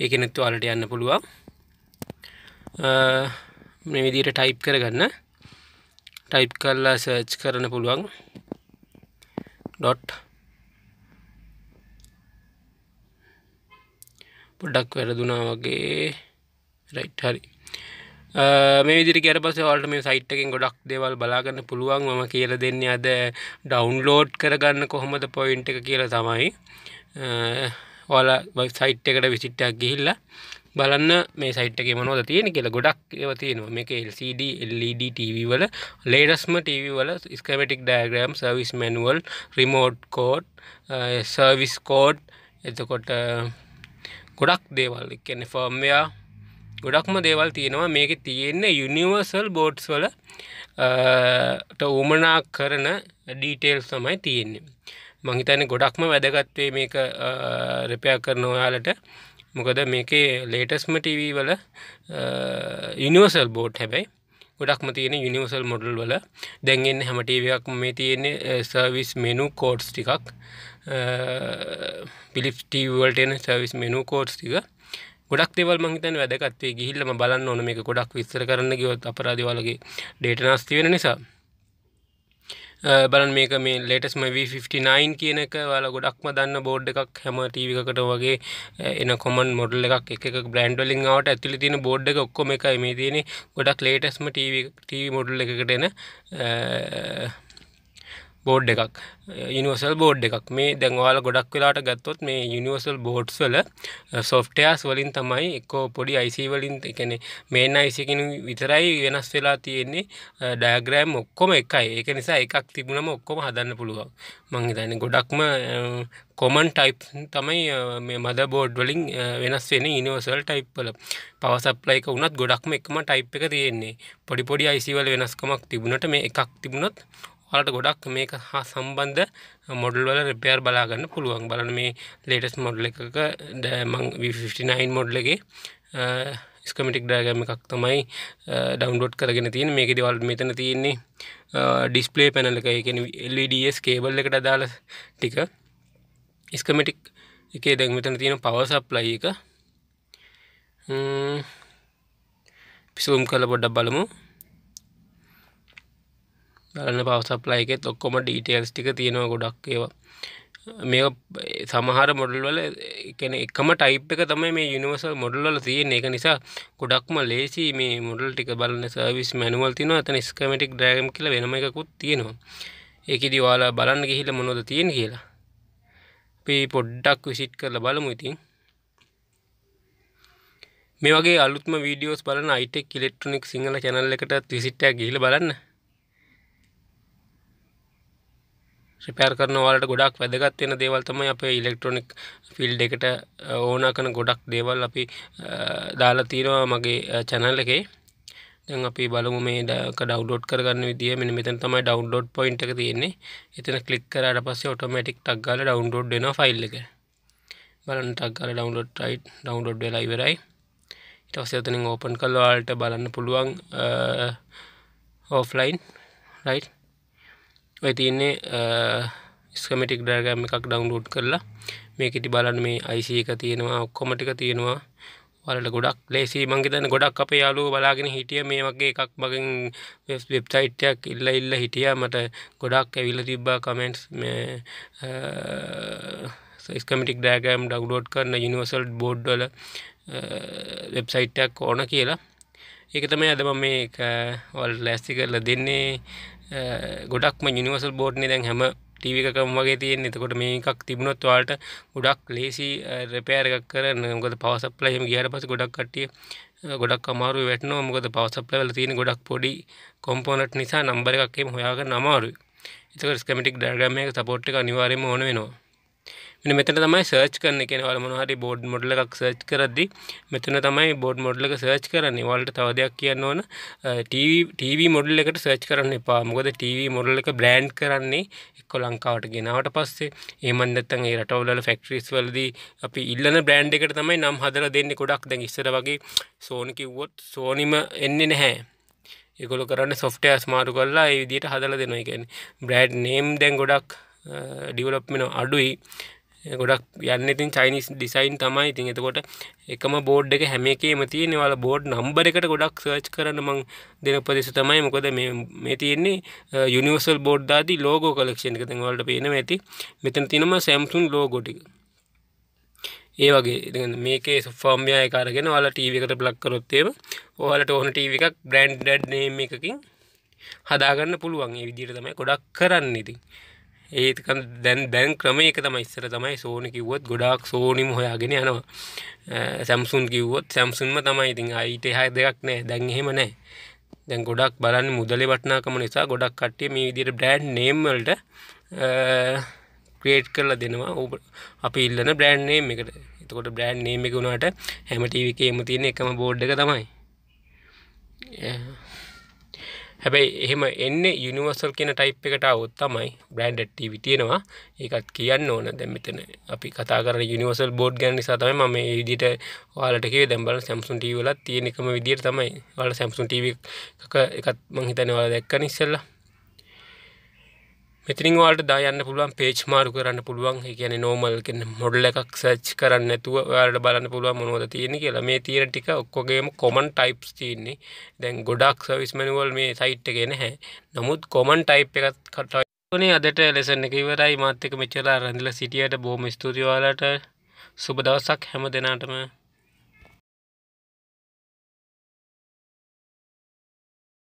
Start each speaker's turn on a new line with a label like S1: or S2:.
S1: ඒකෙනුත් ඔයාලට යන්න පුළුවන්. මේ විදිහට ටයිප් කරගන්න. ටයිප් කරලා සර්ච් කරන්න පුළුවන්. ඩොට් පොඩ්ඩක් වැරදුනා වගේ රයිට් හරි මේ විදිරි ගැර පස වලට මේ සයිට් එකෙන් ගොඩක් දේවල් බලාගන්න පුළුවන් මම කියල දෙන්නේ අද ඩවන්ලෝඩ් කරගන්න කොහොමද පොයින්ට එක කියලා තමයි ඕල සයිට් එකට විසිට්ටක් ගිහිල්ල බලන්න මේ සයිට් එක මොනොද තියෙන කියලා ගොඩක් ඒව තියෙනවා. මේක LCD LED TV වල ලේටස්ම TV වල schematic diagram service manual remote code service code එතකොට ගොඩක් දේවල් කියන්නේ ෆර්ම්වයා ගොඩක්ම දේවල් තියෙනවා. මේක තියෙන්නේ යුනිවර්සල් බෝඩ්ස් වල උමනා කරන ඩීටේල් තමයි තියෙන්නේ. මහිතන ගොඩක්ම වැදගත්වේ මේක රෙපයක් කරන ඔයාලට. මොකද මේකේ ලේටස්ම ටව වල යුනිවර්සල් බෝඩ් හැබැයි ගොඩක්ම තියෙන යුනිවර්සල් මොඩල් වල. දැන්ගෙන් හැමටීවයක් මේ තියෙන්නේ සර්විස් මෙනු කෝඩ්ස් ටිකක්. පිලිප් ටීවල්ටන සර්විස් මෙනු කෝඩ්ස් ටික. ගොඩක් දෙවල් මහිතන් වැදගත්වේ ගිහිල්ලම බලන්න ඕන මේක ගොඩක් විස්තර කරන්න ගියොත් අපරාධවලගේ ඩේට නස්ති වෙන නිසා. බලන් මේක මේ ලේටස්ම V59 කියන එක. වාලා ගොඩක්ම දන්න බෝඩ් එකක් හැම ටීවිකට වගේ එන කොමන් මොඩල් එකක් එක බ්‍රන්ඩලින් වට ඇතුලි තියෙන බෝඩ් එක ඔක්කොම එකයි. මේ තියෙන ගොඩක් ලේටස්ම ටීවී මොඩල් එකකට එන බෝඩ් එකක්. යනිවර්සල් බෝඩ් එකක්. මේ දැන්වාල ගොඩක් වෙලාට ගත්තොත් මේ යනිවර්සල් බෝඩ්ස් වල සොෆ්ටයාස් වලින් තමයි එක්කෝ පොඩි අයිසි වලින් එකන මේන් අයිසිකෙන විතරයි වෙනස් වෙලා තියෙන්නේ. ඩයග්‍රෑම් ඔක්කොම එකයි. ඒක නිසා එකක් තිබුණම ඔක්කොම හදන්න පුළුවන්. මං හිතන්න ගොඩක්ම කොමන් ටයිප් තමයි මේ මද බෝඩ් වලින් වෙනස් වෙන ඉනිවර්සල් ටයිප්වල පවසප්ලයික වුණත් ගොඩක්ම එකම ටයිප් එක තියෙන්නේ. පොඩි පොඩි අයිසිවල වෙනස්කමක් තිබුණට මේ එකක් තිබුණොත් ඔයාලට ගොඩක් මේක හා සම්බන්ධ මොඩල් වල රිපෙයාර් බලාගන්න පුළුවන්. බලන්න මේ ලේටස් මොඩල් එකක මං V59 මොඩල් එකේ ස්කමටික් ඩයග්‍රෑම් එකක් තමයි ඩවුන්ලෝඩ් කරගෙන තියෙන මේක දේවල් මෙතන තියෙන්නේ ඩිස්ප්ලේ පැනල් එක. ඒ කියන්නේ LEDs කේබල් එකට අදාළ ටික. ස්කමටික් එකේ දැන් මෙතන තියෙන පවර් සප්ලයි එක. පිසුම් කරලා පොඩ්ඩක් බලමු. බලන්න පවසප්ලයි එකෙත් ඔක්කොම ඩීටේල්ස් ටික තියෙනවා ගොඩක් ඒවා. මේ සමහර මොඩල් වල එකන එකම ටයිප් එක තමයි මේ යුනිවර්සල් මොඩල් වල තියෙන එක නිසා ගොඩක්ම ලේසි මේ මොඩල් ටික බලන්න සර්විස් මැනුවල් තියෙනවා එතන ස්කමැටික් ඩයග්‍රෑම් කියලා වෙනම එකකුත් තියෙනවා. ඒකෙදි ඔයාලා බලන්න ගිහිල්ලා මොනවද තියෙන්නේ කියලා. අපි පොඩ්ඩක් විසිට් කරලා බලමු ඉතින්. මේ වගේ අලුත්ම වීඩියෝස් බලන අයිටෙක් ඉලෙක්ට්‍රොනික් සිංහල channel එකට විසිට් එකක් ගිහිල්ලා බලන්න. රිපෑර් කරන වලට ගොඩක් වැදගත් වෙන දේවල් තමයි අපේ ඉලෙක්ට්‍රොනික් ෆිල්ඩ් එකට ඕන කරන ගොඩක් දේවල් අපි දාලා තියෙනවා මගේ channel එකේ. දැන් අපි බලමු මේ ඩවුන්ලෝඩ් කරගන්න විදිය. මෙන්න මෙතන තමයි ඩවුන්ලෝඩ් පොයින්ට් එක තියෙන්නේ. එතන ක්ලික් කරාට පස්සේ ඔටෝමැටික් ටක් ගාලා ඩවුන්ලෝඩ් වෙනවා ෆයිල් එක. බලන්න ටක් ගාලා ඩවුන්ලෝඩ් රයිට් ඩවුන්ලෝඩ් වෙලා ඉවරයි. ඊට පස්සේ එතනින් ඕපන් කරලා ඔයාලට බලන්න පුළුවන් ඔෆ්ලයින් රයිට් ඔය තියන්නේ ස්කමටික් ඩර්ගම් එකක් ඩවන්ලෝඩ් කරලා මේකෙටි බලන්න මේ අයිස එක තියෙනවා ඔක්කොමටික තියෙනවා. වලට ගොඩක් ලේසි මංගේතන ගොඩක් අපේ යාලුව බලාගෙන හිටිය මේ වගේ එකක් මගින් වෙබ්සයිට්යක් ඉල්ල ඉල්ල හිටිය. මට ගොඩක් ඇවිල තිබ්බා කමෙන්ට්ස් මේ ස්කමටික් ඩෑගම් ඩව්ලෝඩ් කරන යනිවර්සල් බෝඩ්ඩල වෙබ්සයිට්යක් ඕන කියලා. ඒක තමයි අදම මේ වල් ලැස්ති කරලා දෙන්නේ. ගොඩක්ම යනිවර්සල් බෝඩ්නේ දැන් හැම ටීව එකකම වගේ තියෙන එතකොට මේ එකක් තිබුණොත් ඔයාලට ගොඩක් ලේසි රිපෙයාර් එකක් කරන්න. මොකද පවර් සප්ලයි එහෙම ගියාට පස්සේ ගොඩක් කට්ටිය ගොඩක් අමාරුයි වැටෙනවා. මොකද පවර් සප්ලයි වල තියෙන ගොඩක් පොඩි කොම්පොනන්ට් නිසා නම්බර් එකක් එහෙම හොයාගන්න අමාරුයි. ඒතකොට ස්කෙමැටික් ඩයග්‍රෑම් එක සපෝට් එක අනිවාර්යයෙන්ම ඕන වෙනවා. මෙන්න මෙතන තමයි සර්ච් කරන්න කියන ඔයාලා මොනවා හරි බෝඩ් මොඩල් එකක් සර්ච් කරද්දි මෙතන තමයි බෝඩ් මොඩල් එක සර්ච් කරන්නේ. ඔයාලට තව දෙයක් කියන්න ඕන TV TV මොඩල් එකට සර්ච් කරන්න එපා. මොකද TV මොඩල් එක බ්‍රෑන්ඩ් කරන්නේ එක්ක ලංකාවට ගෙනාවට පස්සේ එහෙම නැත්නම් ඒ රටවල ෆැක්ටරිස් වලදී අපි ඉල්ලන බ්‍රෑන්ඩ් එකට තමයි නම් හදලා දෙන්නේ ගොඩක් දැන් ඉස්සර වගේ සෝනි කිව්වොත් සෝනිම එන්නේ නැහැ. ඒගොල්ලෝ කරන්නේ සොෆ්ට්වෙයාර්ස් මාරු කරලා ඒ විදිහට හදලා දෙනවා. ඒ කියන්නේ බ්‍රෑන්ඩ් නේම් දැන් ගොඩක් ඩිවලොප්මෙන්ට් අඩුයි. ගොඩක් යන්න ඉතින් චයිනිස් ඩිසයින් තමයි. ඉතින් එතකොට එකම බෝඩ් එක හැම එකේම තියෙන ඔයාලා බෝඩ් නම්බර් එකට ගොඩක් සර්ච් කරන්න මම දෙන උපදෙස් තමයි. මොකද මේ මේ තියෙන්නේ යුනිවර්සල් බෝඩ් දාදී ලෝගෝ කලෙක්ෂන් එක. දැන් ඔයාලට පේනවා ඇති. මෙතන තියෙනවා Samsung ලෝගෝ ටික. ඒ වගේ. ඉතින් මේකේ ෆර්ම්වෙයා එක අරගෙන ඔයාලා ටීවී එකට ප්ලග් කරොත් එහෙම ඔයාලට ඕන ටීවී එකක් බ්‍රෑන්ඩඩ් නේම් එකකින් හදාගන්න පුළුවන්. ඒ විදිහට තමයි ගොඩක් කරන්නේ ඉතින්. ඒක දැන් දැන් ක්‍රමය එක තමයි ඉස්සර තමයි සෝනි කිව්වොත් ගොඩාක් සෝනිම හොයාගෙන යනවා. සැම්සුන් කිව්වොත් සැම්සුන්ම තමයි. ඉතින් අයිට එහා දෙයක් නෑ. දැන් එහෙම නෑ. දැන් ගොඩක් බලන්න මුදලේ වටිනාකම නිසා ගොඩක් කට්ටිය මේ විදිහට බ්‍රෑන්ඩ් නේම් වලට ක්‍රියේට් කරලා දෙනවා. අපි ඉල්ලන බ්‍රෑන්ඩ් නේම් එකට. එතකොට බ්‍රෑන්ඩ් නේම් එක උනාට හැම ටීවී එකේම තියෙන එකම බෝඩ් එක තමයි. හැබැයි එහෙම එන්නේ යුනිවර්සල් කියන ටයිප් එකට આવොත් තමයි බ්‍රෑන්ඩඩ් ටීවී තියෙනවා. ඒකත් කියන්න ඕන. දැන් මෙතන අපි කතා කරන යුනිවර්සල් බෝඩ් ගැන නිසා තමයි මම මේ විදිහට ඔයාලට කිව්වේ. දැන් බලන්න Samsung TV වලත් තියෙන එකම විදිහට තමයි ඔයාලා Samsung TV එකක එකත් මම හිතන්නේ ඔයාලා දැක්කනේ ඉස්සෙල්ලා. මෙතිනින් ඔයාලට දා යන්න පුළුවන් පේජ් මාරු කරන්න පුළුවන්. ඒ කියන්නේ නෝමල් කියන්නේ මොඩල් එකක් සර්ච් කරන්න නැතුව ඔයාලට බලන්න පුළුවන් මොනවද තියෙන්නේ කියලා. මේ තියෙන ටික ඔක්කොගේම කොමන් ටයිප්ස් තියෙන්නේ. දැන් ගොඩක් සර්විස් මැනුවල් මේ සයිට් එකේ නැහැ. නමුත් කොමන් ටයිප් එකක් කටවනේ අදට ලෙසන් එක ඉවරයි. මාත් එක්ක මෙච්චර රැඳිලා සිටියට බොහොම ස්තුතියි ඔයාලට. සුබ දවසක් හැම දිනාටම.